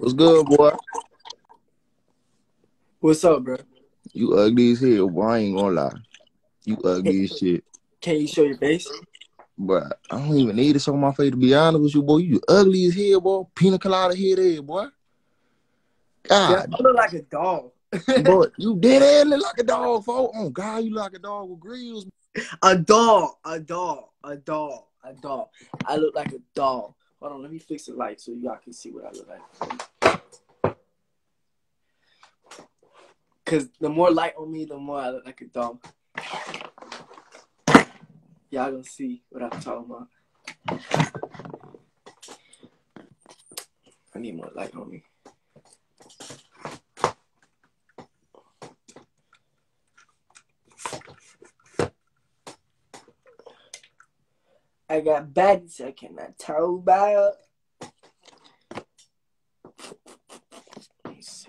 What's good, boy? What's up, bro? You ugly as hell, boy. I ain't gonna lie. You ugly as shit. Can you show your face? But I don't even need to show my face to be honest with you, boy. You ugly as hell, boy. Pina colada head ass, boy. Yeah, God, I look like a dog. boy, you dead ass look like a dog, folks. Oh God, you like a dog with grills. A dog. A dog. A dog. A dog. I look like a dog. Hold on, let me fix the light so y'all can see what I look like. Cause the more light on me, the more I look like a dog. Y'all gonna see what I'm talking about. I need more light on me. I got bags I cannot tell about. Let me see.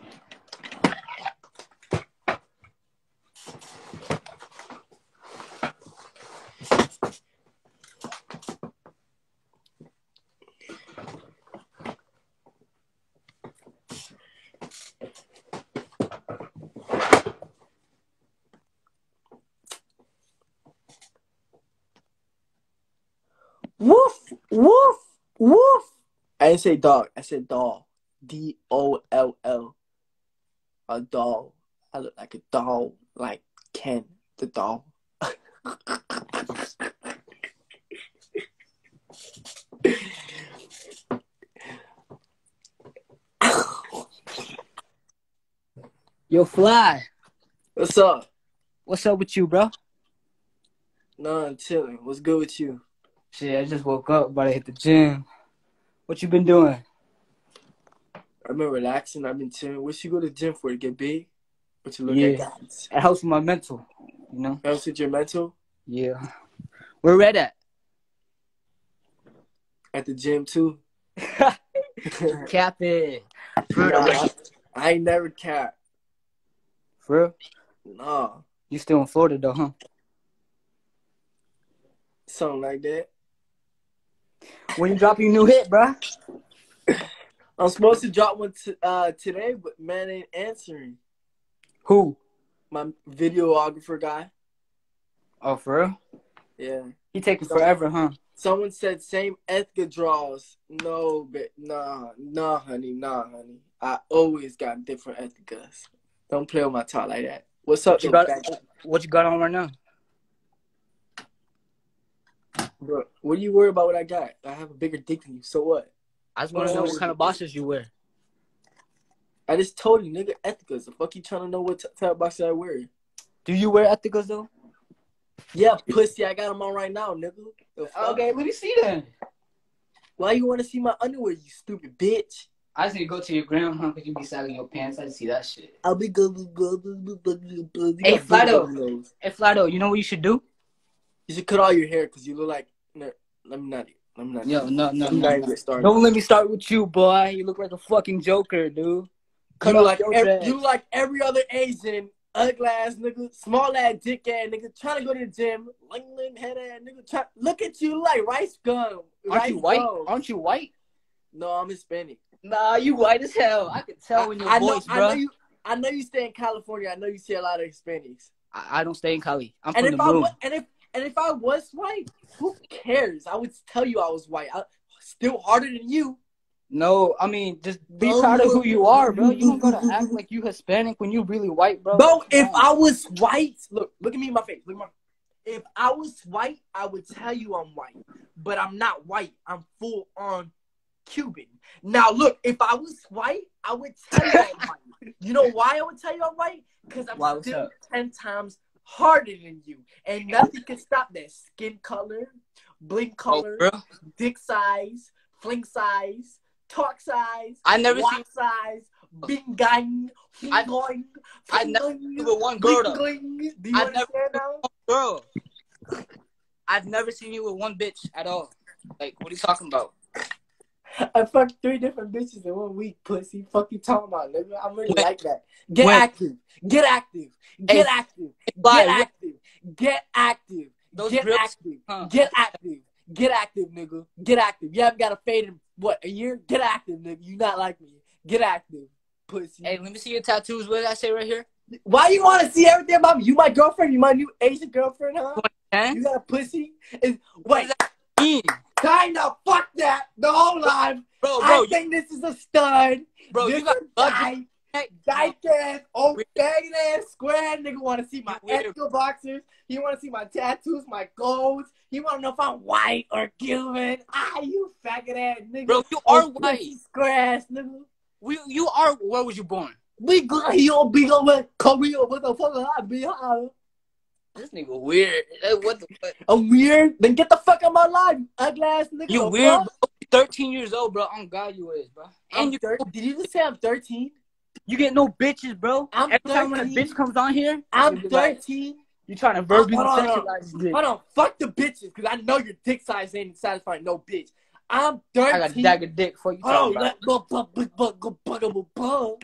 Woof, woof, woof. I didn't say dog. I said doll. D O L L. A doll. I look like a doll, like Ken the doll. Yo, Fly, What's up? what's up with you, bro? No, I'm chilling. What's good with you? Shit, I just woke up, about to hit the gym. What you been doing? I've been relaxing. I've been chilling. What you go to the gym for? To get big? Or you look Yeah. at guys? It helps with my mental, you know? Helps with your mental? Yeah. Where Red at? At the gym too? Capping. it. Nah, I ain't never cap. For real? Nah. You still in Florida though, huh? Something like that. When you drop your new hit, bro? I'm supposed to drop one t- uh, today, but man ain't answering. Who? My videographer guy. Oh, for real? Yeah. He taking forever, huh? Someone said same Ethika draws. No, but nah, nah, honey, nah, honey. I always got different Ethikas. Don't play with my talk like that. What's up, What you got? What you got on right now? Bro? What do you worry about what I got? I have a bigger dick than you. So what? I just want to know what kind of boxes you wear. I just told you, nigga, Ethikas. The fuck you trying to know what t- type of boxes I wear? Do you wear ethicals though? Yeah, pussy, I got them on right now, nigga. Okay, let me see then. Why you want to see my underwear, you stupid bitch? I just need to go to your grandma because you be sagging your pants. I just see that shit. I'll be good. Hey, got big Fido. ass nose. Hey, Flato, you know what you should do? You should cut all your hair because you look like. No, let me not. Let me not. Yo, no, no, let me no, not no. started. Don't let me start with you, boy. You look like a fucking joker, dude. you Cut off like every, you like every other Asian, ugly ass nigga, small ass dick ass nigga, trying to go to the gym, ling head ass nigga. Try, look at you, you like RiceGum. Aren't rice you white? gum. Aren't you white? No, I'm Hispanic. Nah, you white as hell. I can tell in your I, voice, know, bro. I know you. I know you stay in California. I know you see a lot of Hispanics. I, I don't stay in Cali. I'm And from if the I moon. and if and if I was white, who cares? I would tell you I was white. I, still harder than you. No, I mean, just be proud of who you are, bro. You don't gotta act like you Hispanic when you really white, bro. Bro, if I was white, look, look at me in my face. Look at my. If I was white, I would tell you I'm white, but I'm not white. I'm full on Cuban. Now, look, if I was white, I would tell you I'm white. You know why I would tell you I'm white? Because I'm still ten times harder than you, and nothing can stop that. Skin color, blink Oh, color, bro. dick size, fling size, talk size, I never walk seen size, bing gang, I- going, I never seen you with one girl though. Do you I understand now? Girl, I've never seen you with one bitch at all. Like, what are you talking about? I fucked three different bitches in one week, pussy. Fuck you talking about, nigga? I'm really When? like that. Get When? active. Get active. Get active. Get what- active. Get active. Those Get grips, active. huh? Get active. Get active, nigga. Get active. You haven't got a fade in what a year? Get active, nigga. You not like me. Get active, pussy. Hey, let me see your tattoos. What did I say right here? Why you want to see everything about me? You my girlfriend? You my new Asian girlfriend, huh? Huh? You got a pussy? Is What wait, mean? kinda fuck that the whole life. Bro, I bro, you, think this is a stud. bro, this you got guy, dyke ass, old faggot ass, square nigga want to see my ethical boxers. He want to see my tattoos, my golds. He want to know if I'm white or Cuban. Ah, you faggot ass nigga. Bro, you are Old white. Square ass nigga. We, you are. Where was you born? We got here, big over Korea. What the fuck I be? huh? This nigga weird. What the fuck? I'm weird? Then get the fuck out of my life, ugly ass nigga. You weird, bro. bro. 13 years old, bro. I'm God you is, bro. And I'm you thir- Did you just say I'm 13? You get no bitches, bro. I'm Every 13. time when a bitch comes on here, I'm 13. You trying to verbally sexualize on, hold on. fuck the bitches, because I know your dick size ain't satisfying no bitch. I'm 13. I got a dagger dick for you. Oh, let go, go, go, go, go, go, go.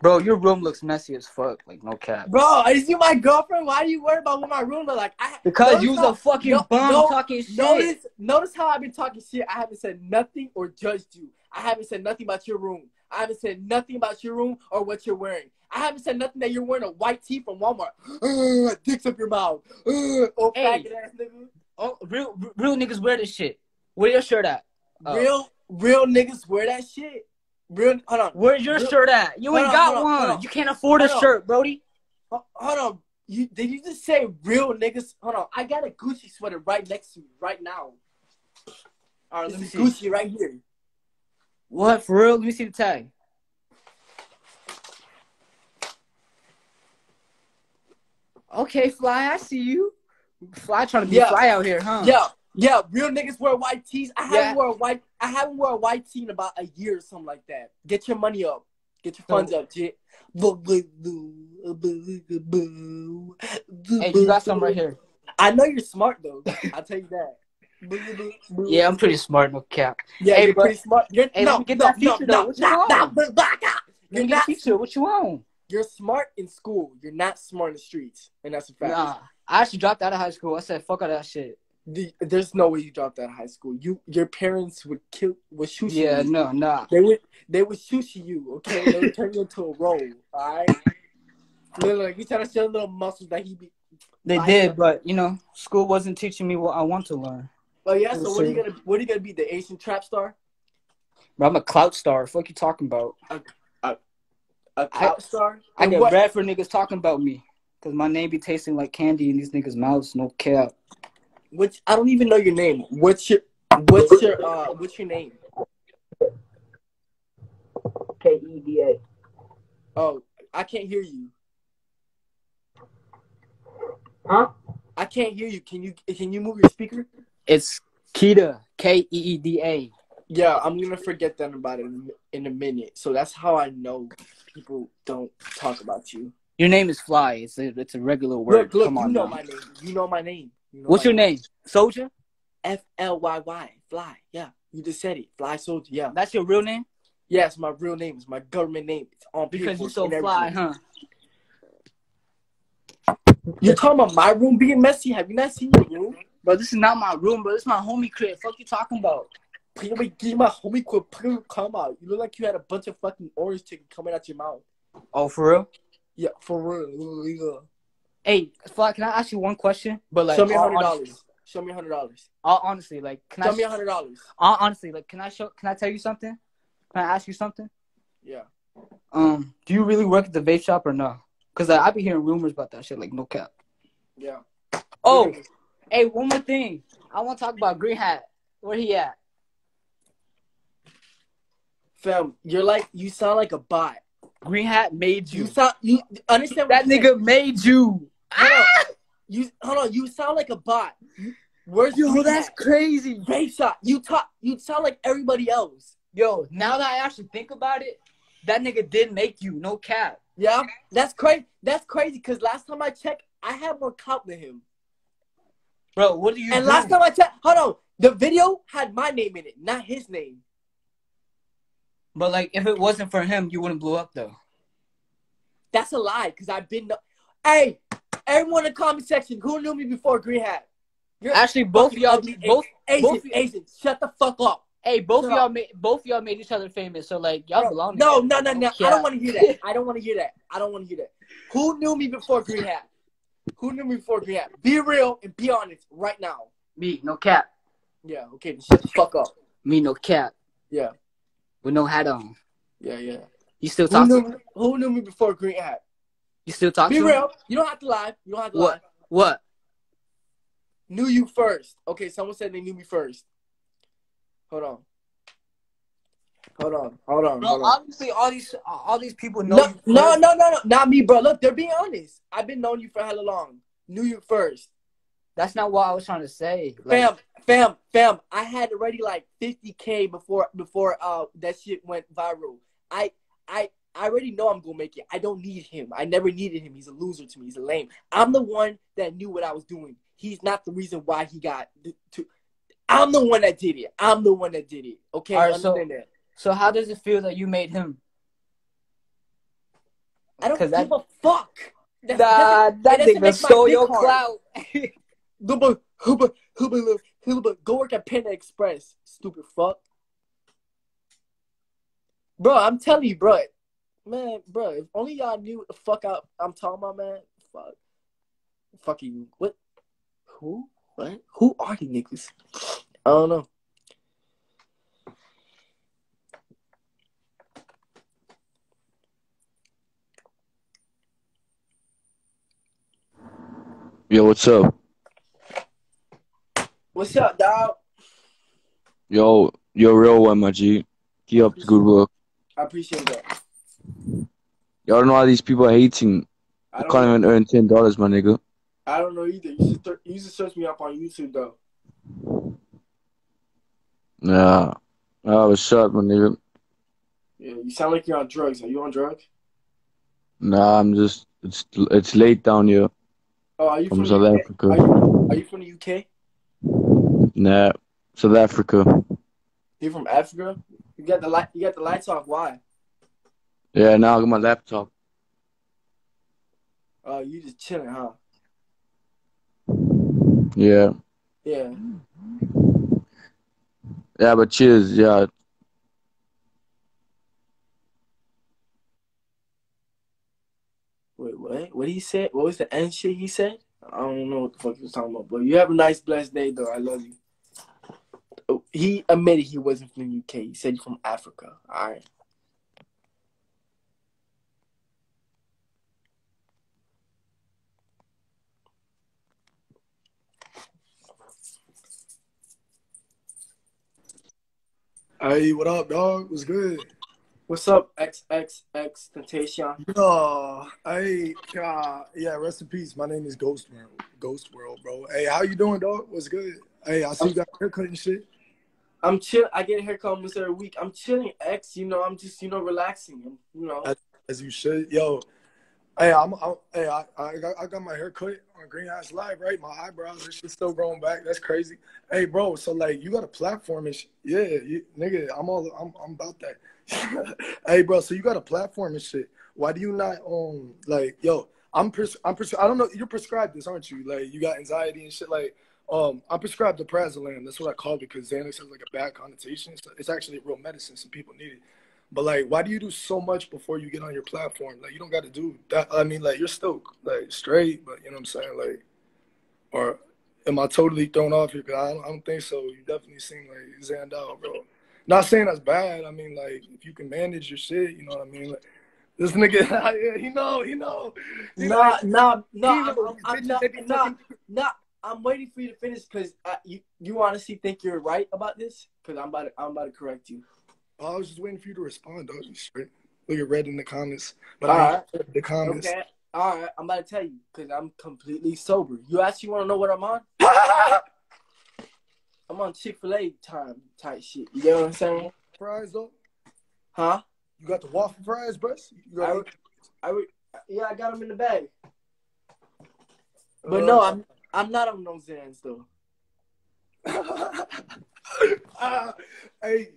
Bro, your room looks messy as fuck. Like no cap. Bro, is you my girlfriend? Why do you worry about what my room look like? I, Because you was how- a fucking no- bum no- talking shit. Notice, notice how I've been talking shit. I haven't said nothing or judged you. I haven't said nothing about your room. I haven't said nothing about your room or what you're wearing. I haven't said nothing that you're wearing a white tee from Walmart. Uh, dicks up your mouth. Uh, oh, Hey. ass nigga. Oh, real, real niggas wear this shit. Where your shirt at? Oh. Real, real niggas wear that shit. Real, hold on. Where's your Real- shirt at? You ain't on, got on, one. on. You can't afford a on. shirt, Brody. Hold on. You did you just say real niggas? Hold on. I got a Gucci sweater right next to me right now. All right, This let me see. Gucci right here. What for real? Let me see the tag. Okay, fly. I see you. Fly trying to be Yeah. fly out here, huh? Yeah, yeah. Real niggas wear white tees. I haven't wore a white. I haven't wore a white tee in about a year or something like that. Get your money up. Get your funds up, jit. Hey, you got some right here. I know you're smart though. I'll tell you that. Yeah, I'm pretty smart, no cap. Yeah, Hey, you're pretty smart. You're, Hey, no, get no, that no, though. What you want? no, but- but- You're not. feature. What you want? You're smart in school. You're not smart in the streets, and that's a fact. Nah, I actually dropped out of high school. I said, fuck all that shit. The, there's no way you dropped out of high school. You, your parents would kill, would shoot Yeah, you. no, nah. They would, they would shoot you. Okay, they would turn you into a role. All right. Look, look, you trying to show little muscles that he be. They did, but you know, school wasn't teaching me what I want to learn. Oh yeah. So what are you gonna, what are you gonna be? The Asian trap star? Bro, I'm a clout star. Fuck you talking about? A a clout star? I And get what- red for niggas talking about me. Cause my name be tasting like candy in these niggas' mouths. No cap. Which I don't even know your name. What's your, what's your, uh, what's your name? K E D A. Oh, I can't hear you. Huh? I can't hear you. Can you, can you move your speaker? It's Keda. K E E D A. Yeah, I'm gonna forget that about it in, in a minute. So that's how I know people don't talk about you. Your name is Fly. It's a it's a regular word. Look, look, Come you on know now. my name. You know my name. You know What's your name? Soulja. F L Y Y. Fly. Yeah, you just said it. Flyy Soulja. Yeah. That's your real name? Yes, my real name is my government name. It's on Because you're so fly, huh? You're talking about my room being messy. Have you not seen your room? Bro, this is not my room, bro. This is my homie crib. Fuck you talking about? Give my homie quit. Come out. You look like you had a bunch of fucking orange chicken coming out your mouth. Oh, for real? Yeah, for real. Hey, Fly, can I ask you one question? But like, Show me a hundred dollars. Show me a hundred dollars. honestly, like, can Show I me a hundred dollars. honestly, like, can I show? Can I tell you something? Can I ask you something? Yeah. Um, do you really work at the vape shop or no? Cause like, I be hearing rumors about that shit. Like, no cap. Yeah. Oh, hey, one more thing. I want to talk about Green Hat. Where he at? Fam, you're like you sound like a bot. Green Hat made You you. sound you understand That nigga made you. Saying? Hold on. Ah! You hold on, you sound like a bot. Where's Yo, Green that's Hat? crazy. Vape shop. You talk you sound like everybody else. Yo, now that I actually think about it, that nigga did make you. No cap. Yeah? That's crazy. That's crazy because last time I checked, I had more clout than him. Bro, what do you And do? last time I checked, hold on, the video had my name in it, not his name. But like, if it wasn't for him, you wouldn't blow up though. That's a lie, because I've been. Hey, everyone in the comment section, who knew me before Green Hat? You're Actually, both of y'all, both, Asian, both- Asian, shut the fuck up. Hey, both of y'all made both y'all made each other famous, so like y'all Bro, belong. no, no, no, no. I don't want to hear that. I don't want to hear that. I don't want to hear that. Who knew me before Green Hat? Who knew me before Green Hat? Be real and be honest right now. Me, no cap. Yeah, okay, shut the fuck up. Me, no cap. Yeah, With no hat on. yeah, yeah. You still Who knew, me, who knew me before Green Hat? You still talk Be to him? real. You don't have to lie. You don't have to lie. What? What? Knew you first. Okay, someone said they knew me first. Hold on. Hold on. Hold on. Bro, hold on. obviously all these all these people know No, you. no, no, no, no, not me, bro. Look, they're being honest. I've been knowing you for hella long. Knew you first. That's not what I was trying to say. Like, Fam, fam, fam. I had already like 50k before before uh that shit went viral. I I I already know I'm gonna make it. I don't need him. I never needed him. He's a loser to me. He's a lame. I'm the one that knew what I was doing. He's not the reason why he got to. I'm the one that did it. I'm the one that did it. Okay, All right, so- that. So how does it feel that you made him? I don't give that- a fuck. That, Nah, that doesn't nigga stole your clout. Hubba, hubba, hubba, look, go work at Panda Express, stupid fuck. Bro, I'm telling you, bro. Man, bro, if only y'all knew what the fuck I, I'm talking about, man. Fuck. Fucking, what? Who? What? Who are these niggas? I don't know. Yo, what's up? What's up, dog? Yo, you're a real one, my G. Keep up the good work. I appreciate that. Y'all don't know how these people are hating. I I can't even earn ten dollars, my nigga. I don't know either. You should, ser- you should search me up on YouTube, though. Nah, I was shot, my nigga? Yeah, you sound like you're on drugs. Are you on drugs? Nah, I'm just it's it's late down here Oh, are you from from, South UK? Africa. Are you, are you from the UK? Nah, South Africa. You from Africa? You got the light. You got the lights off. Why? Yeah, now I got my laptop. Oh, you just chilling, huh? Yeah. Yeah. Yeah, but cheers. Yeah. Wait, what? What he said? What was the end shit he said? I don't know what the fuck he was talking about. But you have a nice, blessed day, though. I love you. Oh, He admitted he wasn't from the UK. He said he's from Africa. All right. Hey, what up, dog? What's good? What's up, XXX Temptation? Yo, hey, yeah, rest in peace. My name is Ghost World. Ghost World, bro. Hey, how you doing, dog? What's good? Hey, I see you got haircut and shit. I'm chill. I get a haircut almost every week. I'm chilling, X. You know, I'm just, you know, relaxing. You know. As you should. Yo, hey, I'm, I'm hey, I, I got, I got my hair cut on Green House Live, right? My eyebrows shit still growing back. That's crazy. Hey, bro, so like, you got a platform and shit. Yeah, you, nigga, I'm all, I'm, I'm about that. hey, bro, so you got a platform and shit. Why do you not, um, like, yo, I'm, pres- I'm, pres- I don't know, you're prescribed this, aren't you? Like, you got anxiety and shit. Like, um, I'm prescribed the Prazolam. That's what I call it because Xanax has like a bad connotation. It's, it's actually real medicine. Some people need it. But like, why do you do so much before you get on your platform? Like, you don't got to do that. I mean, like, you're still like straight, but you know what I'm saying? Like, or am I totally thrown off here? Cause I don't, I don't think so. You definitely seem like zanned out, bro. Not saying that's bad. I mean, like, if you can manage your shit, you know what I mean? Like, this nigga, he know, he know. He Nah, know. nah, nah. I'm, I'm, not, nah, nah. I'm waiting for you to finish because you, you honestly think you're right about this? Because I'm about to, I'm about to correct you. Oh, I was just waiting for you to respond, dog. You straight. Look at red in the comments. But All I right. ain't the comments. Okay. All right. I'm about to tell you because I'm completely sober. You actually want to know what I'm on? I'm on Chick Fil A time type shit. You get what I'm saying? fries though. Huh? You got the waffle fries, bro? You I, got re- I re- yeah, I got them in the bag. But Uh, no, I'm I'm not on those ends though. Ah, hey,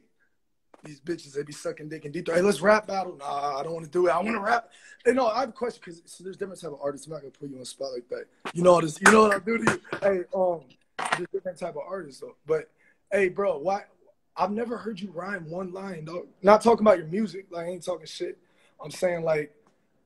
these bitches, they be sucking dick and deep. Hey, let's rap battle. Nah, I don't want to do it. I want to rap. Hey, no, I have a question because so there's different type of artists. I'm not gonna put you on spot like that. You know this. You know what I do to you. Hey, um, there's different type of artists though. But hey, bro, why? I've never heard you rhyme one line, dog. Not talking about your music, like I ain't talking shit. I'm saying like,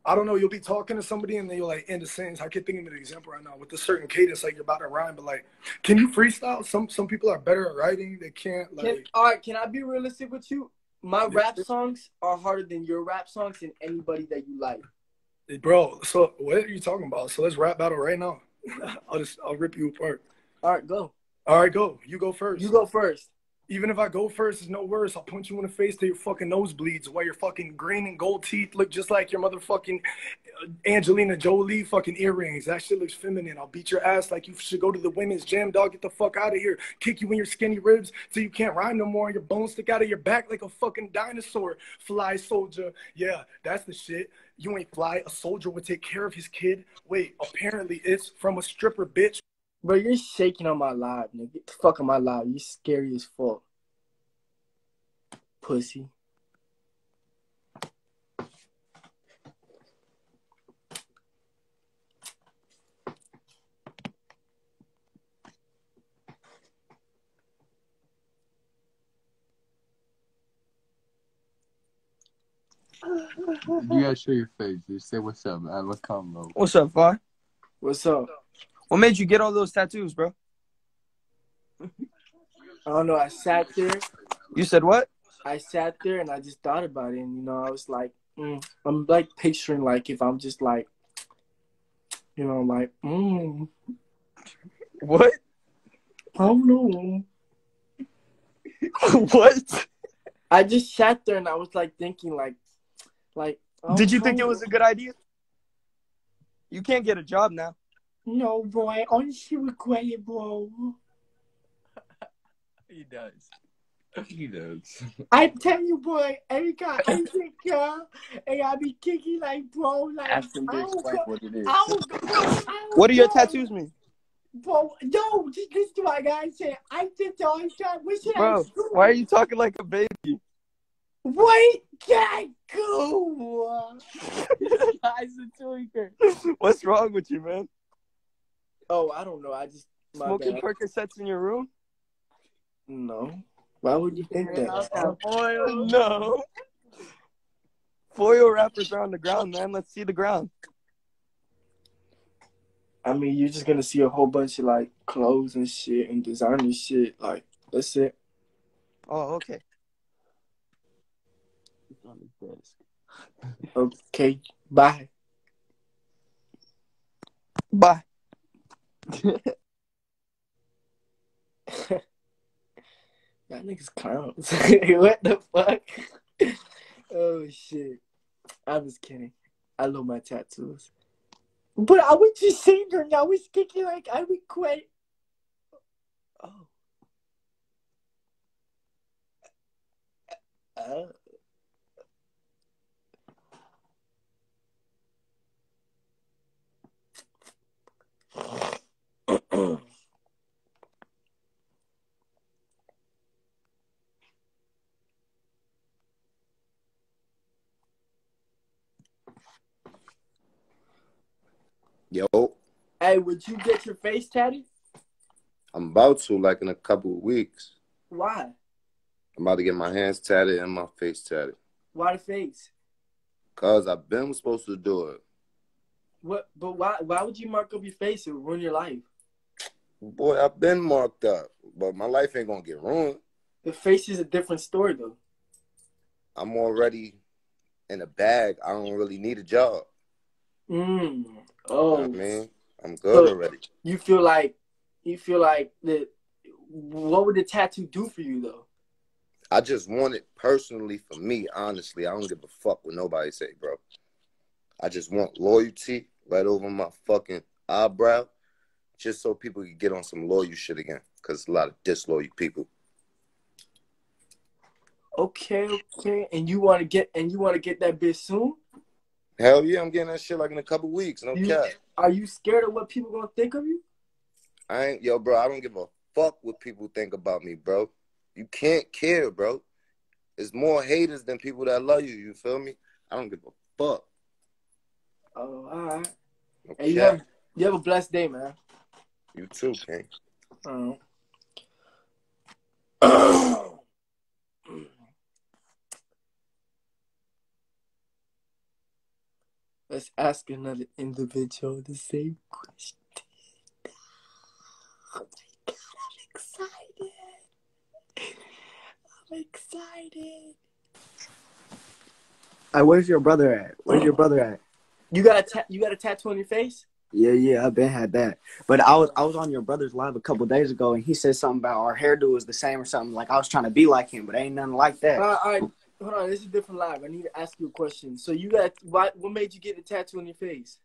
I don't know, you'll be talking to somebody and then you'll like end a sentence. I can't think of an example right now with a certain cadence, like you're about to rhyme, but like, can you freestyle? Some some people are better at writing. They can't Can, like. all right, can I be realistic with you? My Yeah. rap songs are harder than your rap songs and anybody that you like. Bro, so what are you talking about? So let's rap battle right now. I'll just I'll rip you apart. All right, go. All right, go. You go first. You go first. Even if I go first, it's no worse. I'll punch you in the face till your fucking nose bleeds. While your fucking green and gold teeth look just like your motherfucking uh, Angelina Jolie fucking earrings. That shit looks feminine. I'll beat your ass like you should go to the women's gym, dog. Get the fuck out of here. Kick you in your skinny ribs till you can't rhyme no more. Your bones stick out of your back like a fucking dinosaur. Flyy Soulja. Yeah, that's the shit. You ain't fly. A soldier would take care of his kid. Wait, apparently it's from a stripper, bitch. Bro, you're shaking on my live, nigga. Get the fuck on my live. You scary as fuck. Pussy. You gotta show your face. Just say what's up. I have a combo. What's up, Far? What's up? What made you get all those tattoos, bro? I don't know. I sat there. You said what? I sat there and I just thought about it. And, you know, I was like, mm. I'm like picturing, like, if I'm just like, you know, I'm like, mm, What? I don't know. what? I just sat there and I was like thinking, like, like. Did you think it was a good idea? You can't get a job now. No, bro. I honestly regret it, bro. He does. He does. I tell you, boy, Erica, I think, uh, and I be kicking like, bro, like, Ask him to I don't explain go- what it is. I don't go- I don't What do your tattoos mean? Bro, no, just listen to what I say. I just all the time. What should Bro, I do? why are you talking like a baby? Wait, can I go? Guy's a tweaker. What's wrong with you, man? Oh, I don't know. I just Smoking bad. Percocets in your room? No. Why would you think that? No. Foil wrappers are on the ground, man. Let's see the ground. I mean, you're just gonna see a whole bunch of like clothes and shit and designer shit. Like, that's it. Oh, okay. It's on his desk. Okay, bye. Bye. That niggas clowns. what the fuck? oh shit. I was kidding. I love my tattoos. But I was just saying and I was thinking like I would quit. Oh. Oh. Yo, hey, would you get your face tatted? I'm about to like in a couple of weeks. Why? I'm about to get my hands tatted and my face tatted. Why the face? Cause I've been supposed to do it. What? But why? Why would you mark up your face and ruin your life? Boy, I've been marked up, but my life ain't gonna get ruined. The face is a different story, though. I'm already in a bag. I don't really need a job. Mm. Oh, you Oh, know I mean? I'm good So- already. you feel like you feel like that. What would the tattoo do for you, though? I just want it personally for me, honestly. I don't give a fuck what nobody say, bro. I just want loyalty right over my fucking eyebrow, just so people can get on some loyal shit again. Cause a lot of disloyal people. Okay, okay. And you want to get and you want to get that bitch soon? Hell yeah, I'm getting that shit like in a couple weeks. No You- cap. Are you scared of what people gonna think of you? I ain't yo, bro. I don't give a fuck what people think about me, bro. You can't care, bro. There's more haters than people that love you. You feel me? I don't give a fuck. Oh, all right. No Hey, you have you have a blessed day, man. You too, King. Oh. Uh-huh. Let's ask another individual the same question. Oh my god, I'm excited. I'm excited. Hey, where's your brother at? Where's your brother at? You got a ta- you got a tattoo on your face? Yeah, yeah, I've been had that. But I was I was on your brother's live a couple days ago, and he said something about our hairdo is the same or something. Like I was trying to be like him, but ain't nothing like that. right, all right, hold on. This is a different live. I need to ask you a question. So you got why? What made you get a tattoo on your face?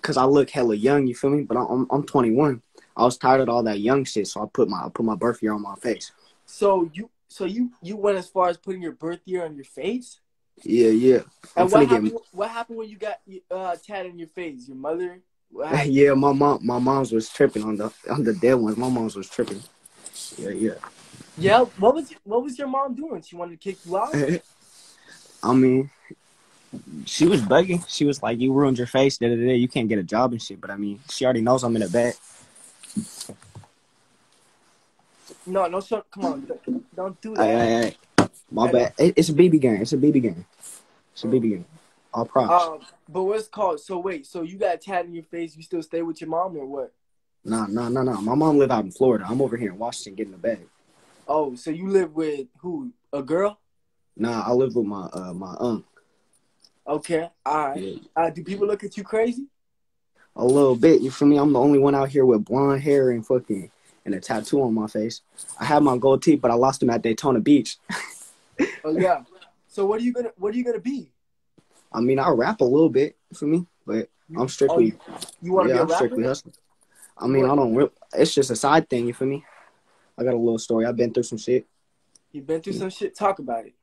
Cause I look hella young, you feel me? But I'm I'm 21. I was tired of all that young shit, so I put my I put my birth year on my face. So you so you you went as far as putting your birth year on your face? Yeah, yeah. I'm And what happened? get. What happened when you got uh tat in your face? Your mother? Yeah, my mom my mom's was tripping on the on the dead ones. My mom's was tripping. Yeah, yeah. Yeah. What was what was your mom doing? She wanted to kick you out. I mean, she was begging. She was like, "You ruined your face. Da, da, da. You can't get a job and shit." But I mean, she already knows I'm in a bed. No, no, sir. Come on, don't- don't that. Hey, hey, hey. My bad. It, it's a BB game. It's a BB game. It's a BB game. All props. Um, but what's called? So wait, so you got a tat in your face? You still stay with your mom or what? Nah, nah, nah, nah. My mom live out in Florida. I'm over here in Washington getting a bag. Oh, so you live with who? A girl? Nah, I live with my uh my aunt. Okay, all right. Yeah. Uh, do people look at you crazy? A little bit. You feel me? I'm the only one out here with blonde hair and fucking and a tattoo on my face. I have my gold teeth, but I lost them at Daytona Beach. Oh yeah. So what are you gonna what are you gonna be? I mean, I rap a little bit for me, but I'm strictly Oh, You want to yeah, I'm rapper? strictly hustling. I mean, I don't. Re- it's just a side thing. You feel me? I got a little story. I've been through some shit. You've been through some shit. Talk about it.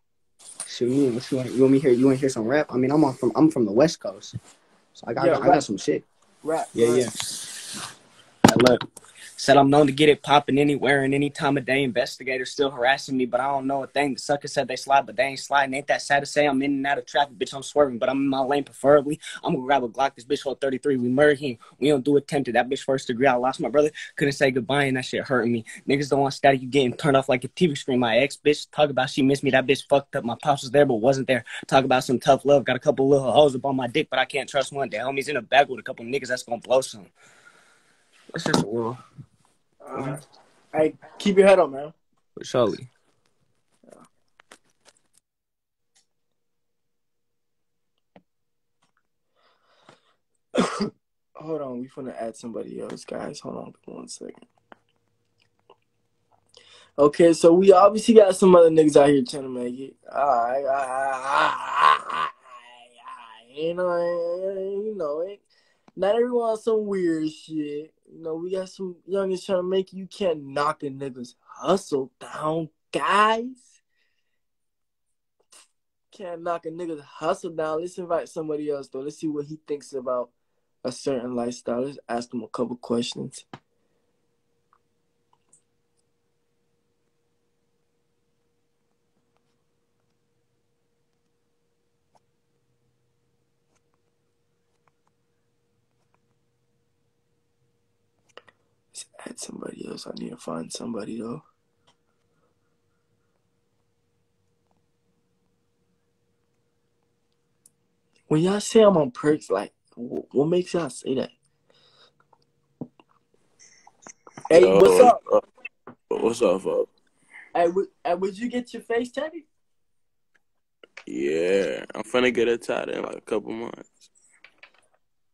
Shoot me. What you want? You want me hear? You want to hear some rap? I mean, I'm on from. I'm from the West Coast, so I got. Yeah, I, got, I got some shit. Rap. Yeah, rap. yeah. Hey, look. Said I'm known to get it popping anywhere and any time of day. Investigators still harassing me, but I don't know a thing. The sucker said they slide, but they ain't sliding. Ain't that sad to say? I'm in and out of traffic, bitch. I'm swerving, but I'm in my lane preferably. I'm gonna grab a Glock. This bitch hold 33. We murder him. We don't do attempted. That bitch first degree. I lost my brother. Couldn't say goodbye, and that shit hurting me. Niggas don't want static. You getting turned off like a TV screen. My ex bitch talk about she missed me. That bitch fucked up. My pops was there, but wasn't there. Talk about some tough love. Got a couple little hoes up on my dick, but I can't trust one. The homies in the back with a couple niggas that's gonna blow some. It's just a little. Right. Hey, keep your head up, man. But surely. Hold on, we finna add somebody else, guys. Hold on one second. Okay, so we obviously got some other niggas out here trying to make it. Alright, alright, you know, you know it. Not everyone on some weird shit. You know, we got some youngins trying to make it. You can't knock a nigga's hustle down, guys. Can't knock a nigga's hustle down. Let's invite somebody else though. Let's see what he thinks about a certain lifestyle. Let's ask him a couple questions. Add somebody else. I need to find somebody though. When y'all say I'm on perks, like, wh- what makes y'all say that? Hey, Yo, what's up? uh, what's up, folks? Hey, would, hey, would you get your face tatted? Yeah, I'm finna get it tied in like a couple months.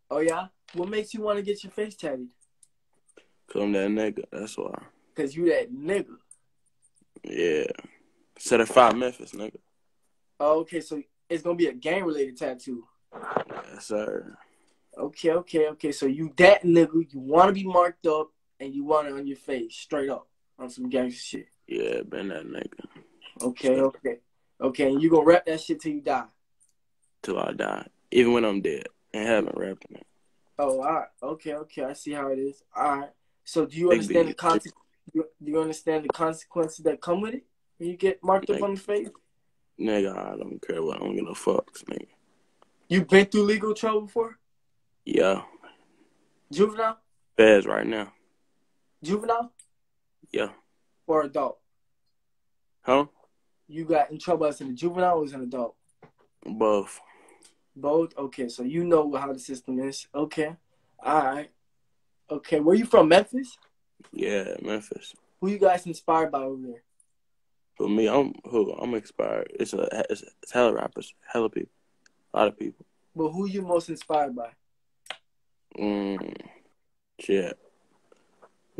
Oh yeah. What makes you want to get your face tatted? Cause I'm that nigga, that's why. Cause you that nigga. Yeah. Certified Memphis, nigga. Oh, okay, so it's gonna be a gang related tattoo. Yes, sir. Okay, okay, okay. So you that nigga, you want to be marked up, and you want it on your face, straight up, on some gangster shit. Yeah, been that nigga. Okay, okay, okay. And you gonna rap that shit till you die. Till I die. Even when I'm dead. And haven't rapping it. Oh, all right. Okay, okay. I see how it is. All right. So do you Big understand the conse- Do you understand the consequences that come with it when you get marked up on the face? Nigga, I don't care what. I don't give a fuck, nigga. You been through legal trouble before? Yeah. Juvenile, Feds right now. juvenile, Yeah. or adult? Huh? You got in trouble as a juvenile or as an adult? Both. Both. Okay, so you know how the system is. Okay, all right. Okay, where you from? Memphis. Yeah, Memphis. Who you guys inspired by over there? For me, I'm who I'm inspired. It's a it's, it's hella rappers, hella people, a lot of people. But who you most inspired by? Mm, shit.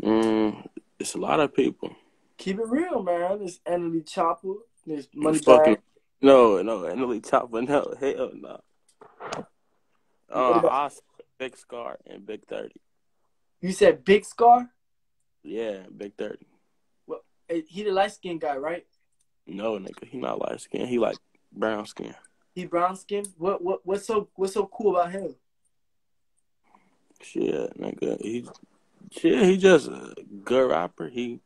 Mm, it's a lot of people. Keep it real, man. There's NLE Choppa. There's Money Fucking no, no, NLE Choppa, no, hell no. Uh, about- I Big Scarr and Big Thirty. You said Big Scarr. Yeah, Big Thirty. Eh, He the light skinned guy, right? No, nigga, he not light skin. He like brown skin. He brown skinned. What what what's so what's so cool about him? Shit, nigga, he shit, he just a good rapper. He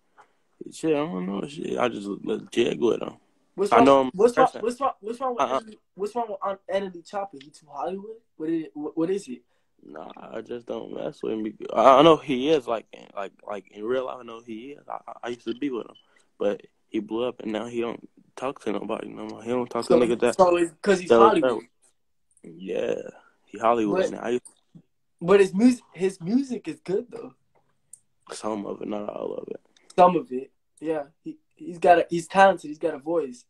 shit, I don't know. Shit, I just legit with him. What's I know him what's wrong? What's wrong? What's wrong with Uh-uh. What's wrong with NLE Choppa? He too Hollywood? What is? What, what is it? Nah, I just don't mess with him. I I know he is like like like in real life. I know he is. I, I- used to be with him, but he blew up and now he don't talk to nobody no more. He don't talk So, to niggas that. so it's because he's that- Hollywood. Yeah, he Hollywood But- now. I, But his music, his music is good though. some of it, not all of it. Some of it, yeah. He he's got a he's talented. He's got a voice.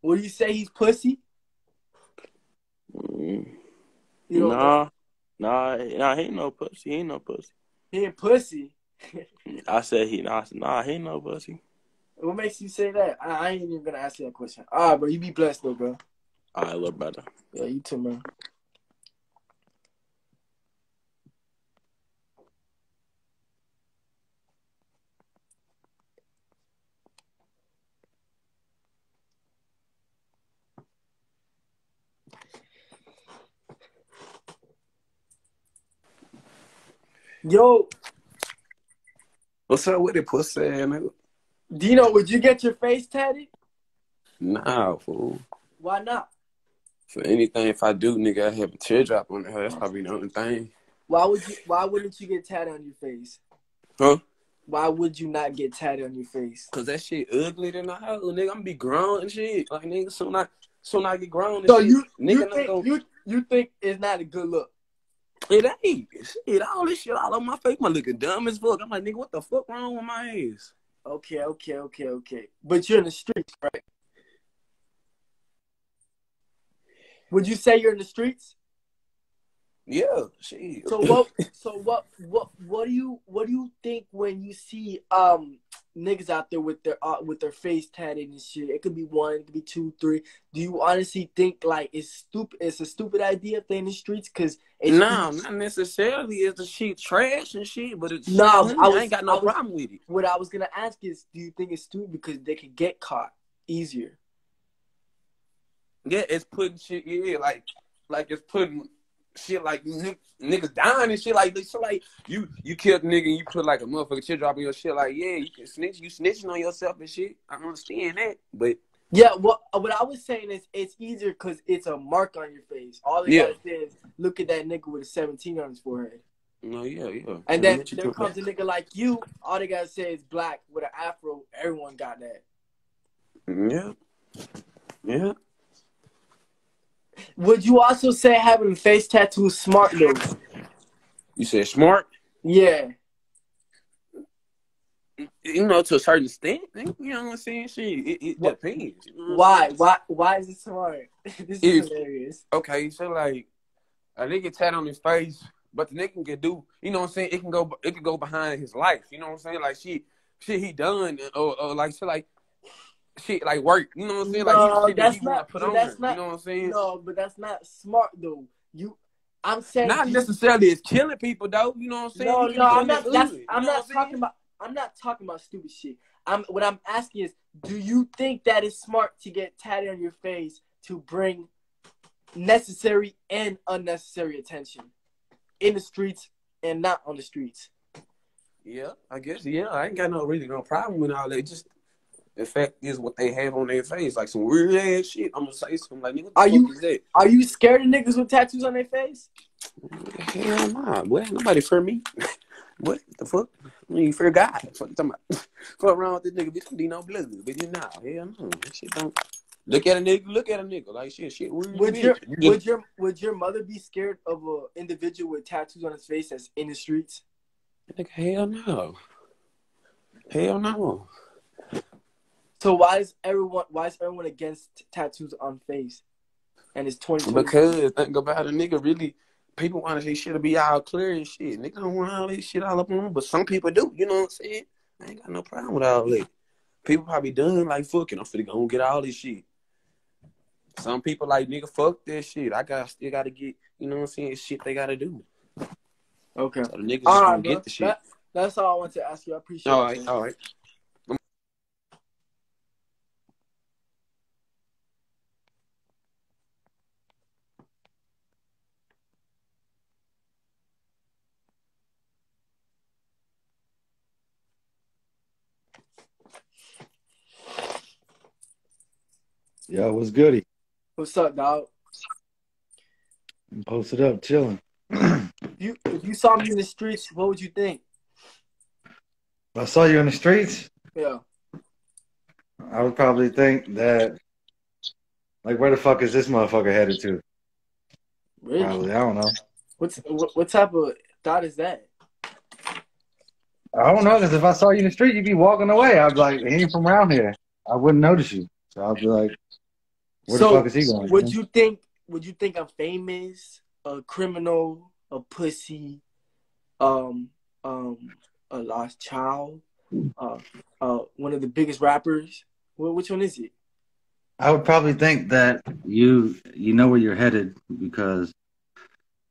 What do you say? He's pussy. Mm. You know. Nah, nah, nah. He ain't no pussy. He ain't no pussy. He ain't pussy. I said he. Nah, I said, nah. He ain't no pussy. What makes you say that? I, I ain't even gonna ask you that question. All right, bro. You be blessed though, bro. All right, little brother. Yeah, you too, man. Yo, What's up with it, pussy, nigga? Dino, would you get your face tatted? Nah, fool. Why not? For anything, if I do, nigga, I have a teardrop on the head. That's probably the only thing. Why would you? Why wouldn't you get tatted on your face? Huh? Why would you not get tatted on your face? Cause that shit ugly than the hell, nigga. I'm gonna be grown and shit. Like nigga, soon I soon I get grown and So shit. you nigga you think you you think it's not a good look? It ain't shit, all this shit all on my face. My looking dumb as fuck. I'm like, nigga, what the fuck wrong with my ass? Okay, okay, okay, okay. But you're in the streets, right? Would you say you're in the streets? Yeah, shit. So what? So what? What? What do you? What do you think when you see um niggas out there with their uh, with their face tatted and shit? It could be one, it could be two, three. Do you honestly think like it's stupid? It's a stupid idea if they in the streets because it's Nah, not necessarily. It's the shit trash and shit, but it's Nah, I was- I ain't got no was- problem with it. What I was gonna ask is, do you think it's stupid because they could get caught easier? Yeah, it's putting shit. Yeah, like, like it's putting shit like niggas dying and shit like. So like you you killed a nigga and you put like a motherfucking shit drop in your shit. Like yeah, you can snitch. You snitching on yourself and shit. I understand that, but Yeah, what what I was saying is it's easier because it's a mark on your face. All they Yeah. gotta say is look at that nigga with a 17 on his forehead. no, yeah, yeah. And then there comes a nigga like you, all they gotta say is black with an afro. Everyone got that. Yeah, yeah. Would you also say having a face tattoo is smart though? You said smart. Yeah. You know, to a certain extent. You know what I'm saying? Shit, it, it What- depends. you know Why? Why why is it smart? this is If- hilarious. Okay, so like a nigga tat on his face, but the nigga can do, you know what I'm saying? It can go, it can go behind his life. You know what I'm saying? Like shit, shit he done, or, or like shit like shit like work. You know what I'm saying? Like No, shit that's not- put on that's there. not- you know what I'm saying? No, but that's not smart though. You I'm saying Not you- necessarily it's killing people though. You know what I'm saying? No, no, I'm not. That's, I'm not talking about. I'm not talking about stupid shit. I'm. What I'm asking is, do you think that is smart to get tatted on your face to bring necessary and unnecessary attention in the streets and not on the streets? Yeah, I guess. Yeah, I ain't got no really no problem with all that. Just the fact is what they have on their face, like some weird ass shit. I'm gonna say something like, nigga, Are you-? Are you scared of niggas with tattoos on their face? Hell nah, boy. Nobody fear me. what the fuck? I mean, fear God. Fuck you talking about? Fuck around with this nigga, bitch. Need no blood, bitch. You know, hell no. That shit don't. Look at a nigga. Look at a nigga. Like shit, shit. Would your You would your would your mother be scared of an individual with tattoos on his face that's in the streets? Nigga, hell no. Hell no. So why is everyone why is everyone against tattoos on face? And it's twenty Because think about it, nigga. Really, people want to see shit to be all clear and shit. Nigga don't want all this shit all up on them, but some people do. You know what I'm saying? I ain't got no problem with all that. People probably done like fucking. I'm finna go and get all this shit. Some people like nigga, fuck that shit. I got still gotta get. You know what I'm saying? Shit they gotta do. Okay. So the niggas All gonna bro. get the shit. That, that's all I want to ask you. I appreciate All it. right, man. all right. Yo, what's goody? What's up, dog? I'm posted up, chilling. You if you saw me in the streets, what would you think? I saw you in the streets. Yeah. I would probably think that, like, where the fuck is this motherfucker headed to? Really? Probably, I don't know. What's what, what type of thought is that? I don't know because if I saw you in the street, you'd be walking away. I'd be like, he ain't from around here. I wouldn't notice you. So I'd be like, where so the fuck is he going? would man? you think would you think I'm famous, a criminal, a pussy, um, um, a lost child, uh, uh, one of the biggest rappers? Well, which one is it? I would probably think that you you know where you're headed because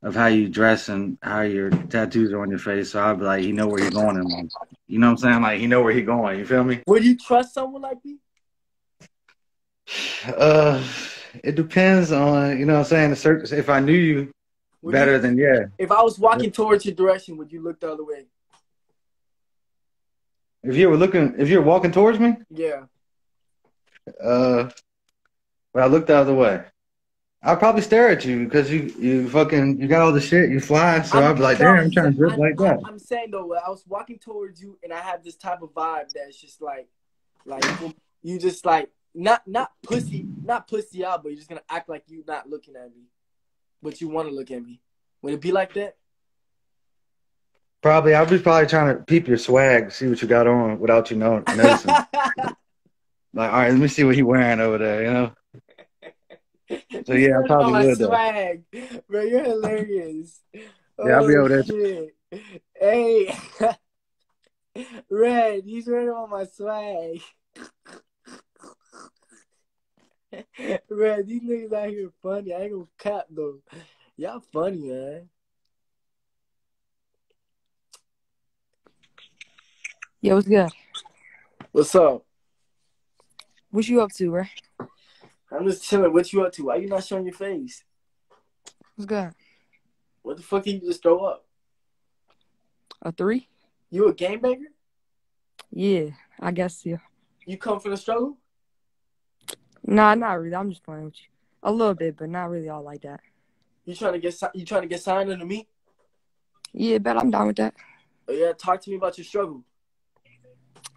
of how you dress and how your tattoos are on your face. So I'd be like, you know where you're going in life. You know what I'm saying? Like, you know where he's going. You feel me? Would you trust someone like me? Uh, it depends on you know what I'm saying. A certain, if I knew you Would better you- than yeah. If I was walking towards your direction, would you look the other way? If you were looking, if you were walking towards me, Yeah. uh, but I looked the other way. I'd probably stare at you because you you fucking you got all the shit. You fly, so I'd be like, damn, I'm trying to drip I- like that. I'm saying though, I was walking towards you, and I have this type of vibe that's just like, like you just like not not pussy, not pussy out, but you're just gonna act like you're not looking at me, but you want to look at me. Would it be like that? Probably, I'd be probably trying to peep your swag, see what you got on without you know noticing. like, all right, let me see what he wearing over there. You know. So yeah, I probably oh, my would though. swag, bro. You're hilarious. Yeah, I'll be Oh, over there. shit. Hey, Red, he's wearing on my swag. Red, these niggas out here funny. I ain't gonna cap though. Y'all funny, man. Yo, what's good? What's up? What you up to, bro? I'm just chilling. What you up to? Why you not showing your face? What's good? What the fuck did you just throw up? A three? You a game banger? Yeah, I guess yeah. You come from the struggle? Nah, not really. I'm just playing with you. A little bit, but not really all like that. You trying to get you trying to get signed under me? Yeah, bet I'm down with that. Oh, yeah, talk to me about your struggle.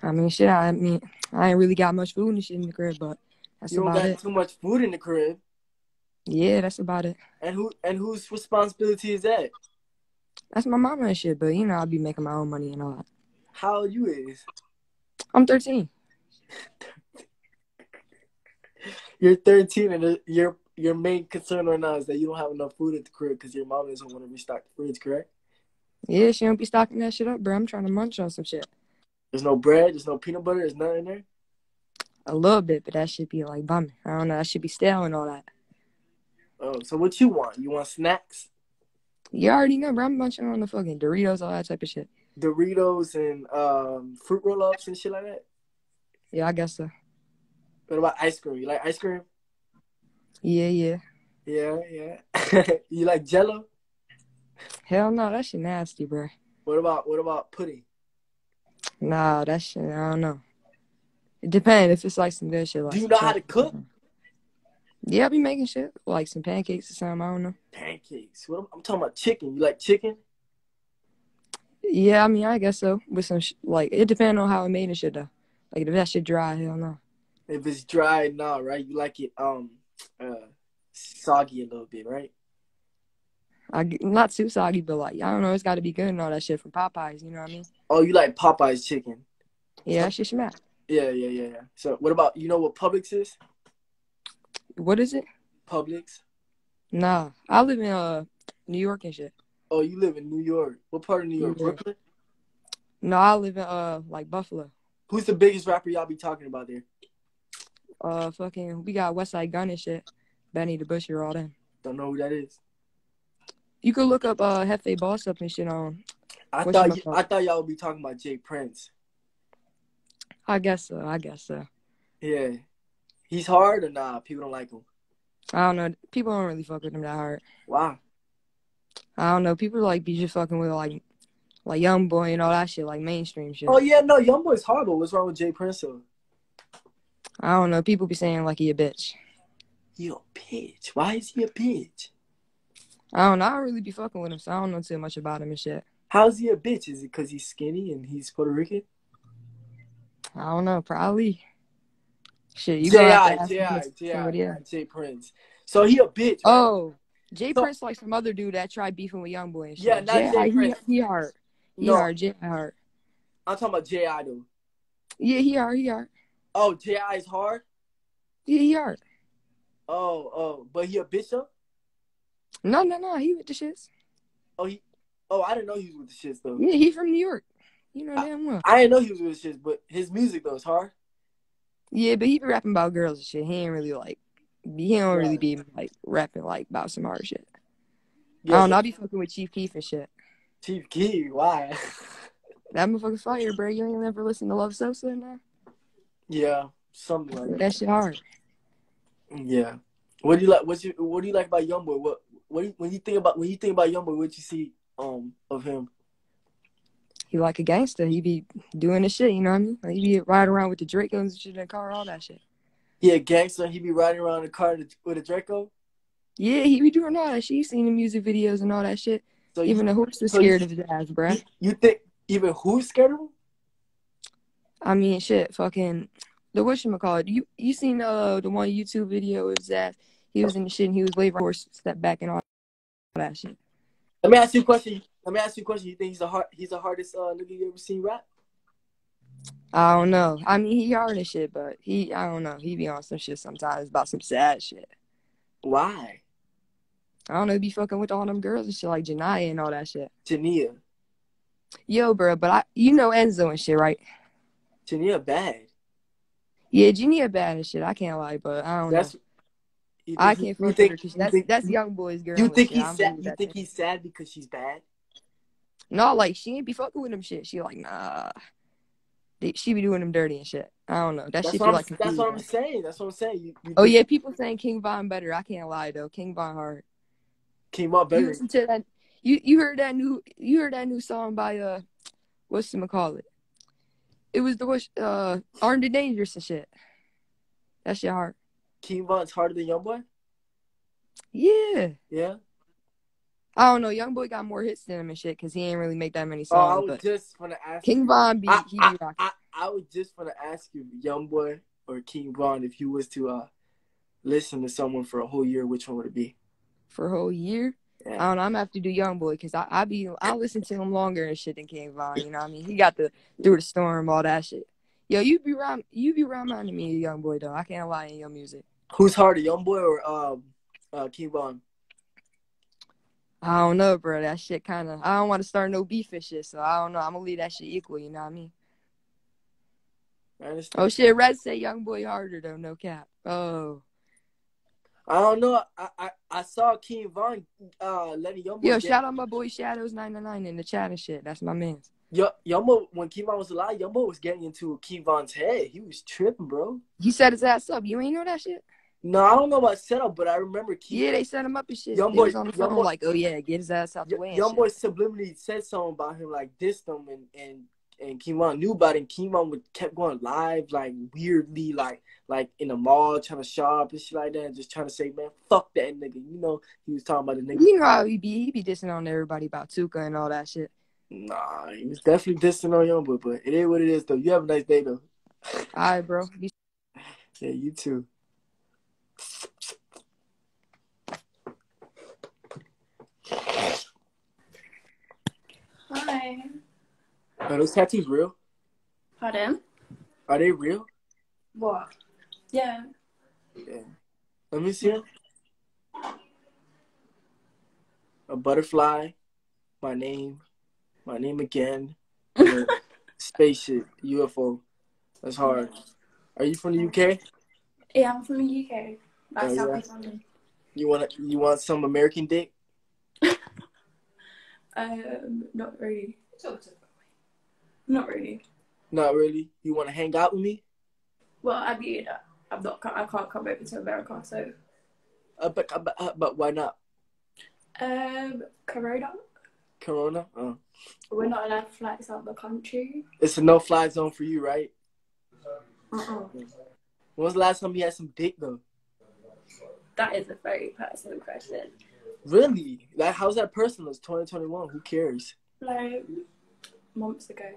I mean, shit. I mean, I ain't really got much food and shit in the crib, but that's you don't about got it. too much food in the crib. Yeah, that's about it. And who and whose responsibility is that? That's my mama and shit, but you know, I'll be making my own money and all that. How old you is? I'm 13. You're 13, and your your main concern right now is that you don't have enough food at the crib because your mom doesn't want to restock the fridge, correct? Yeah, she don't be stocking that shit up, bro. I'm trying to munch on some shit. There's no bread, there's no peanut butter, there's nothing in there. A little bit, but that should be like bumming. I don't know. That should be stale and all that. Oh, so what you want? You want snacks? You already know, bro. I'm munching on the fucking Doritos, all that type of shit. Doritos and um, fruit roll ups and shit like that. Yeah, I guess so. What about ice cream? You like ice cream? Yeah, yeah. Yeah, yeah. you like Jello? Hell no, that shit nasty, bro. What about what about pudding? Nah, that shit, I don't know. It depends if it's like some good shit. Like Do you know how to cook? Yeah, I'll be making shit like some pancakes or something. I don't know. Pancakes. What I'm, I'm talking about chicken. You like chicken? Yeah, I mean, I guess so. With some sh- like, it depends on how it made and shit though. Like if that shit dry, hell no. If it's dry, nah, right? You like it um uh soggy a little bit, right? I not too soggy, but like I don't know, it's got to be good and all that shit from Popeyes. You know what I mean? Oh, you like Popeye's chicken? Yeah, that shit smack. Yeah, yeah, yeah, yeah. So what about you know what Publix is? What is it? Publix. Nah, I live in uh New York and shit. Oh, you live in New York. What part of New York? Yeah. Brooklyn. No, I live in uh like Buffalo. Who's the biggest rapper y'all be talking about there? Uh, fucking, we got Westside Gun and shit. Benny the Butcher, all them. Don't know who that is. You could look up uh Hefe Boss up and shit on. I thought you, I thought y'all would be talking about Jay Prince. I guess so. I guess so. Yeah, he's hard or nah? People don't like him. I don't know. People don't really fuck with him that hard. Wow. I don't know. People like be just fucking with like like Young Boy and all that shit, like mainstream shit. Oh yeah, no, YoungBoy's hard, but what's wrong with Jay Prince? Though? I don't know. People be saying like he a bitch. He a bitch. Why is he a bitch? I don't know. I don't really be fucking with him, so I don't know too much about him and shit. How's he a bitch? Is it because he's skinny and he's Puerto Rican? I don't know. Probably. Shit, you got J.I. ask J.I. somebody J.I. else. Jay Prince. So he a bitch. Oh, Jay So- Prince like some other dude that tried beefing with Young Boy and shit. Yeah, not Jay he, Prince. he hard. He No. hard. J hard. I'm talking about J.I. though. Yeah, he hard. He hard. Oh, J.I. is hard. Yeah, he hard. Oh, oh, but he a bitch though. No, no, no. He with the shits. Oh, he. Oh, I didn't know he was with the shits though. Yeah, he from New York. You know damn well. I didn't know he was with the shits, but his music though is hard. Yeah, but he be rapping about girls and shit. He ain't really like. He don't really be like rapping like about some hard shit. Yeah, I don't know. I be fucking with Chief Keef and shit. Chief Keef, why? That motherfucker's fire, bro. You ain't never listen to Love Sosa now? Yeah, something like that. That shit hard. Yeah. What do you like? What's your, What do you like about YoungBoy? What What do you, when you think about when you think about YoungBoy? What you see um of him? He like a gangster. He be doing the shit, you know what I mean? Like, he be riding around with the Dracos and shit in the car, all that shit. Yeah, gangster. He be riding around in the car with a Draco. Yeah, he be doing all that shit. You seen the music videos and all that shit. So you- Even the horse is so you- scared of his ass, bruh. You think even who's scared of him? I mean, shit, fucking the whatchamacallit. You you seen uh the one YouTube video of his? He was in the shit and he was waving horse step back and all that shit. Let me ask you a question. Let me ask you a question. You think he's the hard? He's the hardest uh, nigga you ever seen rap? I don't know. I mean, he hard and shit, but he I don't know. He be on some shit sometimes about some sad shit. Why? I don't know. He be fucking with all them girls and shit like Janaya and all that shit. Jania. Yo, bro, but I you know Enzo and shit, right? Jania bad. Yeah, Jania bad and shit. I can't lie, but I don't That's. know. You I can't you think- her you that's think- that's young boy's girl. You think shit. he's sad? You think shit. he's sad because she's bad? No, like she ain't be fucking with him shit. She like nah. She be doing him dirty and shit. I don't know. That That's shit what, like that's what I'm saying. That's what I'm saying. You, you Oh yeah, people saying King Von better. I can't lie though. King Von hard. King Von You better. listen to that? You you heard that new you heard that new song by uh what's the call it? It was the what's uh Armed and Dangerous and shit. That shit hard. King Von's harder than YoungBoy. Yeah. Yeah. I don't know. Young boy got more hits than him and shit because he ain't really make that many songs. Oh, I was just gonna ask. King you- Von be I, he I, be rocking I, I was just gonna ask you, YoungBoy or King Von, if you was to uh listen to someone for a whole year, which one would it be? for a whole year. I don't know. I'm gonna have to do Young Boy because I I be I listen to him longer and shit than King Von. You know what I mean? He got the through the storm, all that shit. Yo, you be around you be reminding me of Young Boy though. I can't lie in your music. Who's harder, YoungBoy or um uh King Von? I don't know, bro. That shit kind of. I don't want to start no beef and shit, so I don't know. I'm gonna leave that shit equal. You know what I mean? I understand. Oh shit, Red say Young Boy harder though. No cap. Oh, I don't know. I I, I saw King Von uh letting YoungBoy yo, shout out my boy Shadows 999 in the chat and shit. That's my man. Yo, YoungBoy when King Von was alive, YoungBoy was getting into King Von's head. He was tripping, bro. He set his ass up. You ain't know that shit? No, I don't know about setup, but I remember King Yeah, they set him up and shit. Young boy- was on the phone boy- like, oh yeah, get his ass out the way. Young boy subliminally said something about him, like dissed him, and and and King Von knew about it. And King Von would kept going live, like weirdly, like like in the mall trying to shop and shit like that, and just trying to say, man, fuck that nigga. You know, he was talking about the nigga. You know how he be? He be dissing on everybody about Tooka and all that shit. Nah, he was definitely dissing on Young Boy, but it is what it is, though. You have a nice day, though. All right, bro. Be- Yeah, you too. Hi. Are those tattoos real? Pardon? Are they real? What? Yeah. Yeah. Let me see 'em. A butterfly, my name, my name again, spaceship, UFO. That's hard. Are you from the UK? Yeah, I'm from the UK. Like Oh, South yeah? East London. You want you want some American dick? Um, not really. Not really. Not really. You want to hang out with me? Well, I mean, I'm not. I can't come over to America, so Uh, but, uh, but, uh, but why not? um, Corona. Corona? Oh. We're not allowed flights out of the country. It's a no fly zone for you, right? Uh-uh. When was the last time you had some dick though? That is a very personal question. Really? Like, how's that personal? It's 2021. Who cares? Like months ago.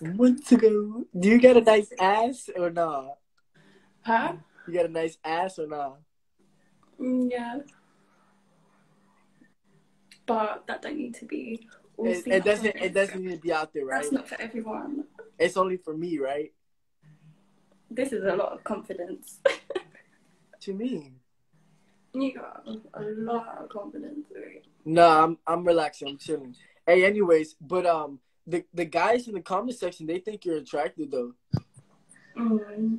Months ago. Do you get a nice ass or not? Huh? You got a nice ass or not? Mm, yeah. But that don't need to be. It, it doesn't. It doesn't need to be out there, right? That's not for everyone. It's only for me, right? This is a lot of confidence. to me. you got a lot of confidence. Right? No, I'm I'm relaxing. I'm chilling. Hey, anyways, but um, the the guys in the comment section they think you're attractive though. Mm.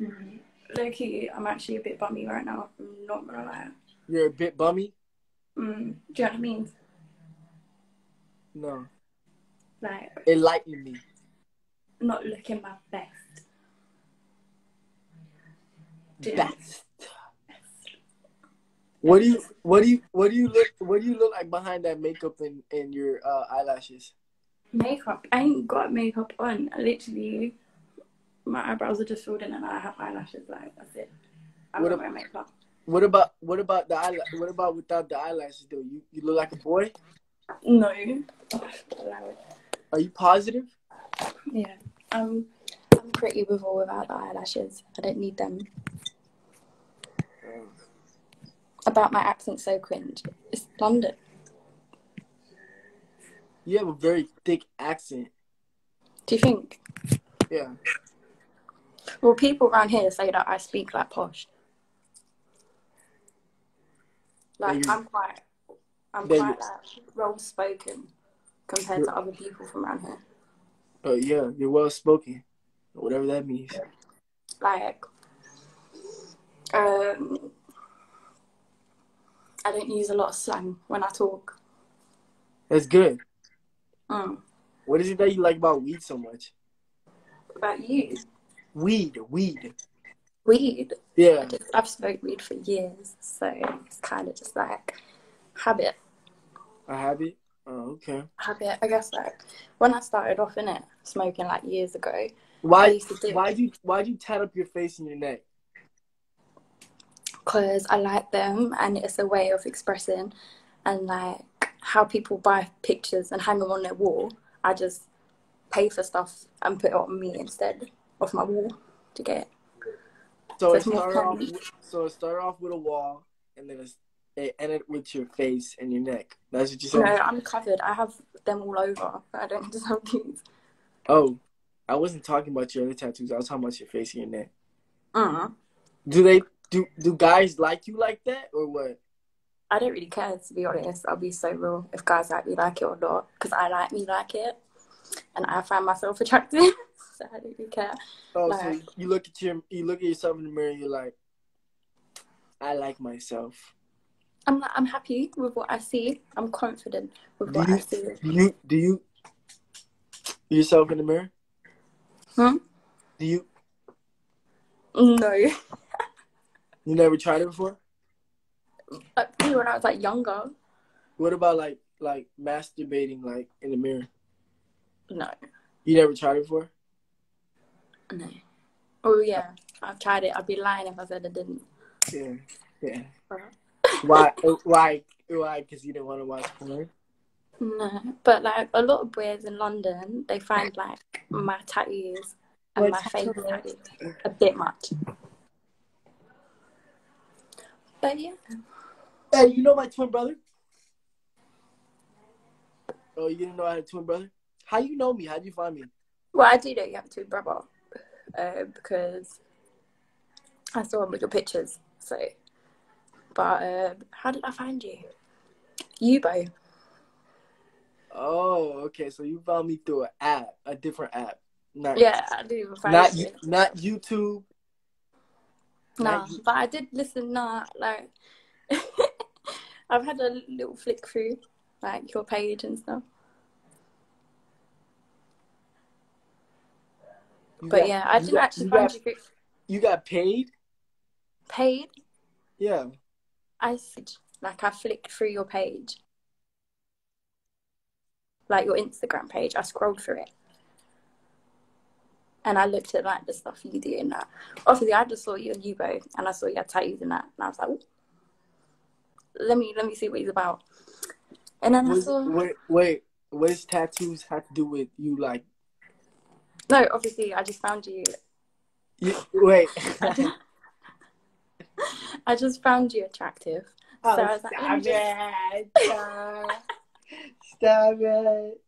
Mm. Low key, I'm actually a bit bummy right now. I'm not gonna lie. You're a bit bummy. Mm. Do you know what I mean? No, Like, enlighten me. not looking my best. Best. What do you what do you what do you look what do you look like behind that makeup and, and your uh, eyelashes? Makeup. I ain't got makeup on. I literally, my eyebrows are just filled in and I have eyelashes. Like, that's it. I What don't ab- wear makeup. What about what about the eyelash? What about without the eyelashes though? You you look like a boy. No. Allow. Are you positive? Yeah. Um, I'm pretty with or without the eyelashes. I don't need them. About my accent so cringe. It's London. You have a very thick accent. Do you think? Yeah. Well, people around here say that I speak like posh. Like I'm quite, I'm quite like well spoken compared to other people from around here. Oh yeah, you're well spoken. Whatever that means. Like, um, I don't use a lot of slang when I talk. That's good. Mm. What is it that you like about weed so much? About you, Weed, weed. weed. Yeah. Just, I've smoked weed for years, so it's kind of just like habit. A habit? Oh, okay. Habit. I guess like when I started off in it, smoking like years ago. Why to do you why'd you tat up your face and your neck? Because I like them and it's a way of expressing and like how people buy pictures and hang them on their wall. I just pay for stuff and put it on me instead of my wall to get it. So So it started off with, so it started off with a wall and then it's, it ended with your face and your neck. That's what you said? No, I'm covered. I have them all over. I don't just have these. Oh. I wasn't talking about your other tattoos. I was talking about your face and your neck. Uh, huh. Do they do do guys like you like that or what? I don't really care to be honest. I'll be so real if guys like me like it or not because I like me like it and I find myself attractive. so I don't really care. Oh, Like- so you look at your you look at yourself in the mirror and you're like, I like myself. I'm I'm happy with what I see. I'm confident with Do what you I see. do you do you yourself in the mirror? Hmm? Do you No. you never tried it before? Me when I was like younger. What about like like masturbating like in the mirror? No. You never tried it before? No. Oh yeah. I've tried it. I'd be lying if I said I didn't. Yeah, yeah. Uh-huh. Why? Why? Why? Because you didn't want to watch porn. No. But like a lot of boys in London, they find like my tattoos and my face tatted a bit much. But yeah, Hey, you know my twin brother? Oh, you didn't know I had a twin brother? How you know me? How'd you find me? well, I do know you have two brother, uh, because I saw him with your pictures. So, but uh, how did I find you? You Yubo. Oh, okay. So you found me through an app, a different app. Not, Yeah, I didn't even find not, you. you- not YouTube. Nah, you- but I did listen. Nah, like I've had a little flick through, like your page and stuff. you But got- yeah, I didn't got- actually you find got- you. You got paid? Paid? Yeah. I s- like I flicked through your page, like your Instagram page. I scrolled through it, and I looked at like the stuff you do and that. Obviously, I just saw you on Yubo, and I saw your tattoos and that, and I was like, "Ooh, let me let me see what he's about. And then I Wait, saw wait, wait. What does tattoos have to do with you? Like, no, obviously, I just found you. you, wait. I just found you attractive. Oh, so I was like, stop it. Stop. Stop it.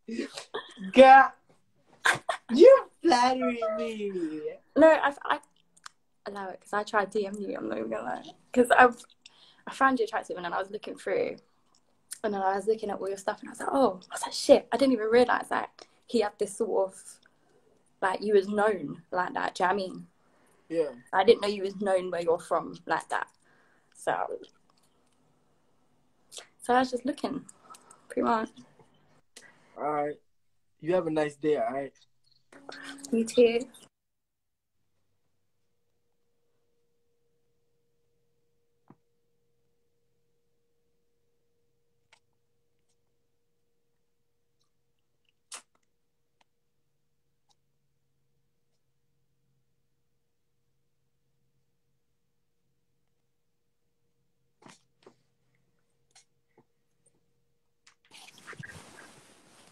God. You're flattering me. No, I, I allow it because I tried DM you. I'm not even gonna lie. Because I've I found you attractive, and then I was looking through, and then I was looking at all your stuff, and I was like, oh, I was like, shit, I didn't even realize that he had this sort of like you was known like that. Do you know what I mean? Yeah. I didn't know you was known where you're from like that. So, so I was just looking, pretty much. All right. You have a nice day, all right? You too.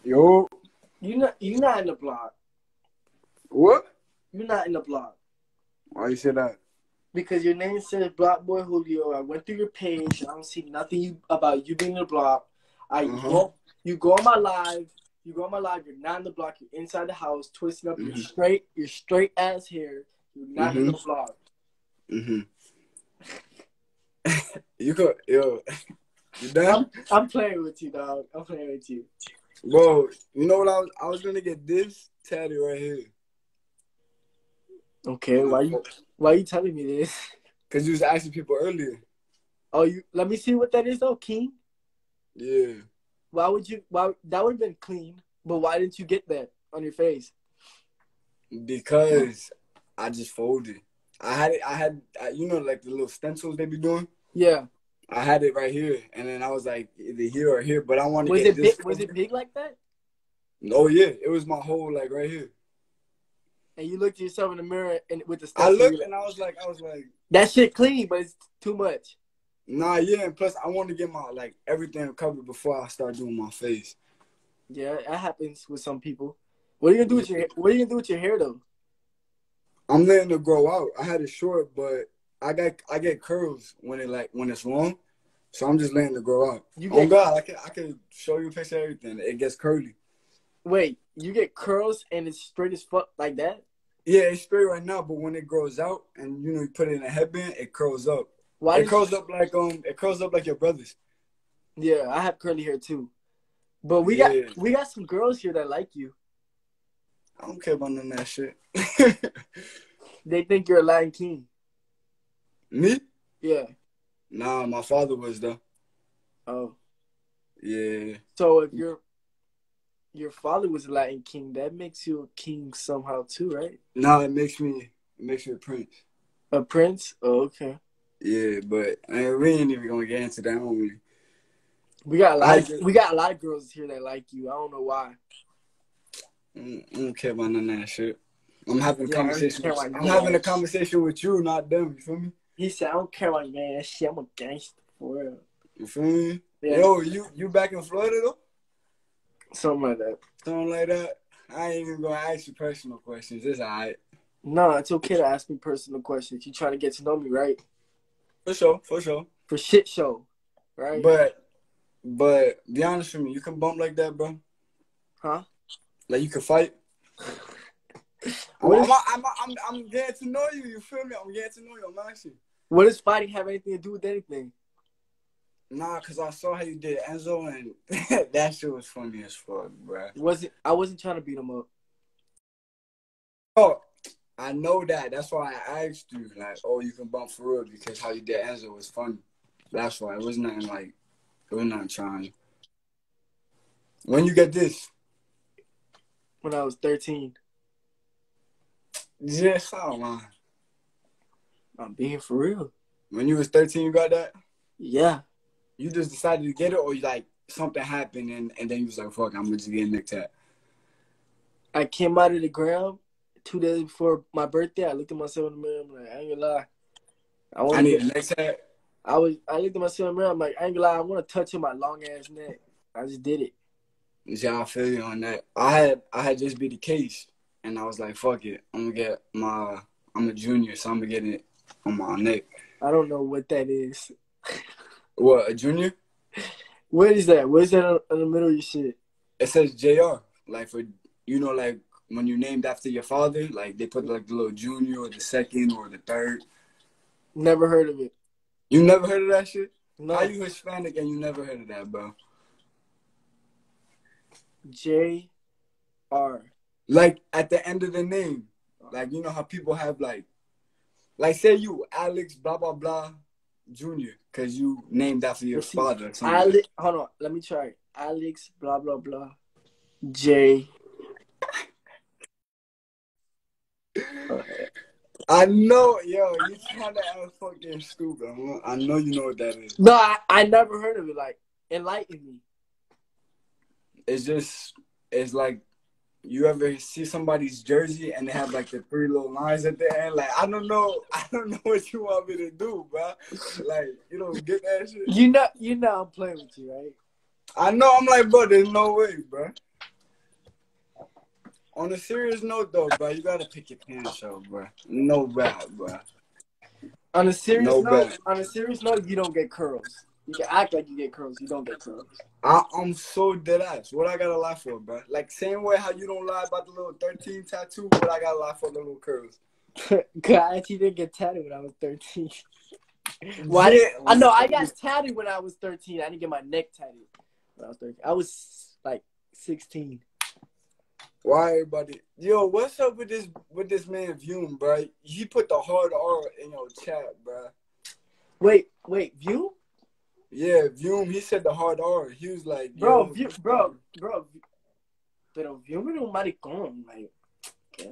Yo. You not you not in the block. What? You're not in the block. Why you say that? Because your name says Block Boy Julio. I went through your page. I don't see nothing you, about you being in the block. I Uh-huh. go, you go on my live. You go on my live. You're not in the block. You're inside the house, twisting up your Mhm. straight, your straight ass hair. You're not in the Mhm. block. Mm-hmm. you go, yo. You done? I'm playing with you, dog. I'm playing with you. Bro, you know what I was? I was gonna get this tatted right here. Okay, why you why you telling me this? Cause you was asking people earlier. Oh, you let me see what that is, though, King. Yeah. Why would you? Why that would have been clean, but why didn't you get that on your face? Because I just folded. I had it. I had, I, you know, like the little stencils they be doing. Yeah. I had it right here, and then I was like either here or here, but I want to Was get it big? Was it big like that? Oh yeah, it was my whole like right here. And you looked at yourself in the mirror and with the stuff. I looked and I was like, I was like, that shit clean, but it's too much. nah, yeah. And plus, I want to get my like everything covered before I start doing my face. Yeah, that happens with some people. What are you gonna do with your What are you gonna do with your hair though? I'm letting it grow out. I had it short, but I got I get curls when it like when it's long, so I'm just letting it grow out. You oh God, I can I can show you a picture of everything. It gets curly. Wait, you get curls and it's straight as fuck like that? Yeah, it's straight right now, but when it grows out and you know you put it in a headband, it curls up. Why it curls you- up like um it curls up like your brother's. Yeah, I have curly hair too. But we Yeah. got we got some girls here that like you. I don't care about none of that shit. They think you're a Latin king. Me? Yeah. Nah, my father was though. Oh. Yeah. So if your your father was a Latin king, that makes you a king somehow too, right? Nah, it makes me it makes me a prince. A prince? Oh, okay. Yeah, but uh, we ain't even gonna get into that, don't we? We got a lot. I Of, we got a lot of girls here that like you. I don't know why. I don't care about none of that shit. I'm having a Yeah, I conversation. With, I'm you having a conversation with you, not them. You feel me? He said, "I don't care about man. That shit. I'm a gangster for real." You feel me? Yeah. Yo, you you back in Florida though? Something like that. Something like that. I ain't even gonna ask you personal questions. It's alright. No, it's okay to ask me personal questions. You trying to get to know me, right? For sure, for sure. For shit show, right? But but be honest with me, you can bump like that, bro. Huh? Like you can fight. I'm, What is- I'm, I'm, I'm, I'm getting to know you. You feel me? I'm getting to know you. I'm asking. What does fighting have anything to do with anything? Nah, cause I saw how you did Enzo, and that shit was funny as fuck, bro. wasn't I wasn't trying to beat him up. Oh, I know that. That's why I asked you, like, oh, you can bump for real because how you did Enzo was funny. That's why it was nothing like it was nothing trying. When you get this, When I was thirteen. yes, I don't mind. I'm being for real. When you was thirteen, you got that. Yeah. You just decided to get it, or you like something happened and, and then you was like, fuck, I'm gonna just get Nick Tat. I came out of the ground two days before my birthday. I looked at myself in the mirror. I'm like, I ain't gonna lie. I, wanna I need Nick Tat. I was. I looked at myself in the mirror. I'm like, I ain't gonna lie. I want to touch him my long ass neck. I just did it. Yeah, I feel you on that. I had I had just be the case, and I was like, fuck it, I'm gonna get my. I'm a junior, so I'm gonna get it on my neck. I don't know what that is. What a junior? What is that? What is that in- the middle of your shit? It says Jr. Like for you know, like when you're named after your father, like they put like the little junior or the second or the third. Never heard of it. You never heard of that shit? No. How you Hispanic and you never heard of that, bro? J R. Like at the end of the name, like you know how people have like, like say you Alex blah blah blah, Junior, because you named after your father. Alex. Hold on. Let me try. Alex. Blah blah blah. J. I know, yo, you trying to act fucking stupid. huh? I know you know what that is. No, I, I never heard of it. Like, enlighten me. It's just, it's like, you ever see somebody's jersey and they have like the three little lines at the end? Like, I don't know, I don't know what you want me to do, bro. Like, you don't get that shit. You know, you know, I'm playing with you, right? I know. I'm like, bro, there's no way, bro. On a serious note, though, bro, you gotta pick your pants up, bro. No bad, bro. On a serious No note, bet. on a serious note, you don't get curls. You can act like you get curls. You don't get curls. I, I'm so dead ass. What I gotta lie for, bro? Like same way how you don't lie about the little 13 tattoo, what I gotta lie for the little curls. Cause I actually didn't get tatted when I was 13. Why? Yeah. I know I got tatted when I was 13. I didn't get my neck tatted when I was 13. I was like 16. Why everybody? Yo, what's up with this with this man Vume, bro? He put the hard R in your chat, bro. Wait, wait, view, Yeah, Vume, he said the hard R. He was like, bro, view, bro, bro. Pero view me un maricón, like.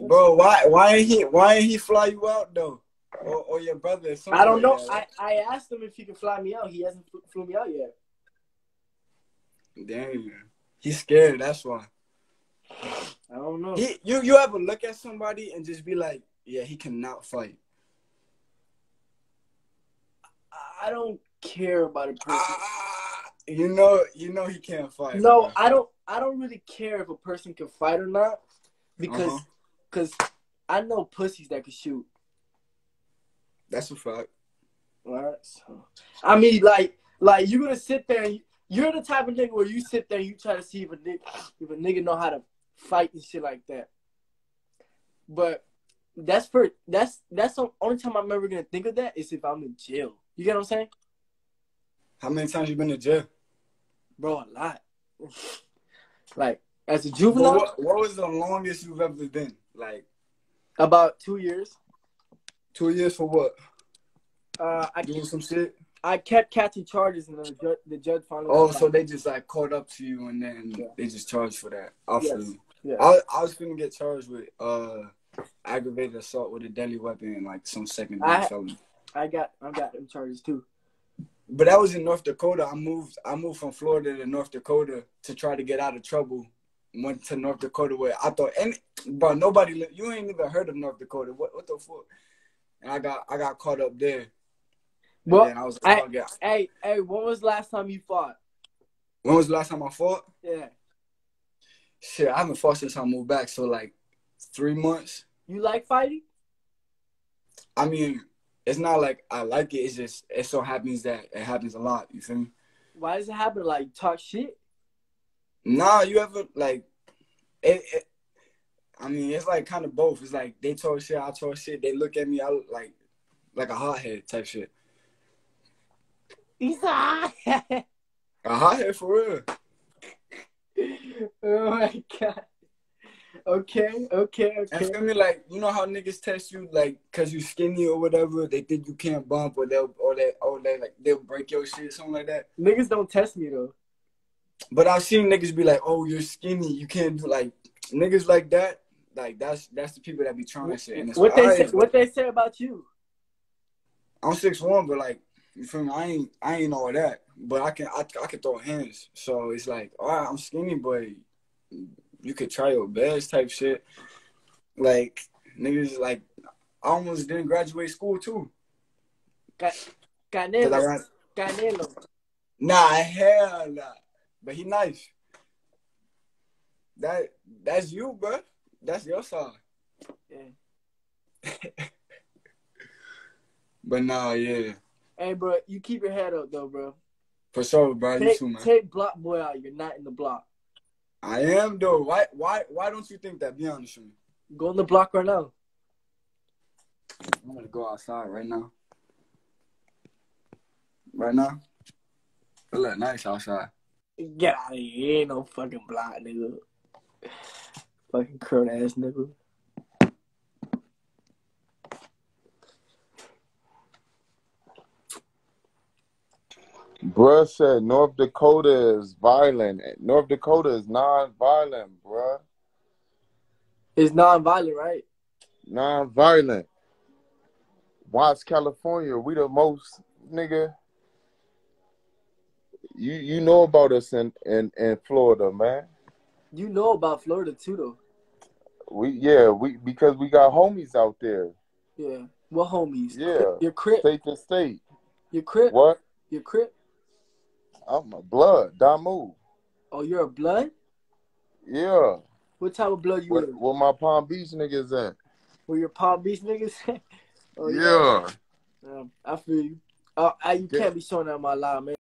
bro, why why ain't he why ain't he fly you out though? Or, or your brother? or I don't know. like. I, I asked him if he could fly me out. He hasn't fl- flew me out yet. Damn, he's scared. That's why. I don't know. He, you, you ever look at somebody and just be like, yeah, he cannot fight. I don't care about a person. You know, you know he can't fight. No, bro. I don't. I don't really care if a person can fight or not, because, Uh-huh. because I know pussies that can shoot. That's a fact. Right. So, I mean, like, like you're gonna sit there. and You're the type of nigga where you sit there and you try to see if a nigga, if a nigga know how to fight and shit like that. But that's for that's that's the only time I'm ever gonna think of that is if I'm in jail. You get what I'm saying, How many times you been to jail? bro? A lot. like as a juvenile, what, what was the longest you've ever been? Like about two years. two years for what? Uh, I Doing some shit. I kept catching charges and the judge, the judge finally. Oh, so they just like caught up to you and then they just charged for that. I Yes. Yeah. I, I was gonna get charged with uh aggravated assault with a deadly weapon and like some second I- felony. I got I got them charges too. But that was in North Dakota. I moved I moved from Florida to North Dakota to try to get out of trouble. Went to North Dakota where I thought and bro nobody you ain't even heard of North Dakota. What what the fuck? And I got I got caught up there. Well, I was like, I, fuck hey, hey, when was the last time you fought? when was the last time I fought? Yeah. Shit, I haven't fought since I moved back, so like three months. You like fighting? I mean, it's not like I like it. It's just it so happens that it happens a lot. You feel me? Why does it happen? Like talk shit? Nah, you ever like it, it I mean, it's like kind of both. It's like they talk shit, I talk shit. They look at me, I look like like a hothead type shit. He's a A hothead for real. Oh my god. Okay, okay, And okay. feel me, like you know how niggas test you like cause you skinny or whatever. They think you can't bump or they'll or they or they like they'll break your shit, or something like that. Niggas don't test me though. But I've seen niggas be like, "Oh, you're skinny. You can't do like niggas like that." Like that's that's the people that be trying shit. And it's What they say? What they say about you? I'm six one, but like you feel me? I ain't I ain't all that, but I can I, I can throw hands. So it's like, all right, I'm skinny, but you could try your best type shit. Like niggas like I almost didn't graduate school too. Ca- Canelo. got Canelo. nah hell nah, but he nice. That that's you, bro. That's your side. Yeah. But nah, yeah, Hey, bro, you keep your head up though, bro. for sure, bro. You Take, too, man. take Block Boy out. You're not in the block. I am though. Why why why don't you think that? Be honest with me. Go in the block right now. I'm gonna go outside right now. Right now. It look nice outside. Get out of here. Ain't no fucking block, nigga. Fucking curl ass nigga. Bruh said North Dakota is violent. North Dakota is non-violent, bruh. It's non-violent, right? Non-violent. Watch California. We the most nigga. You you know about us in, in, in Florida, man. You know about Florida too, though. We yeah, we because we got homies out there. Yeah. What homies? Yeah. Your crip. State to state. Your crip. What? Your crip. I'm a blood. Damu. Oh, you're a blood. Yeah. What type of blood you Where, in? where my Palm Beach niggas at? Where your Palm Beach niggas? oh, Yeah. Um, I feel you. Uh, I, you can't be showing out my live, man.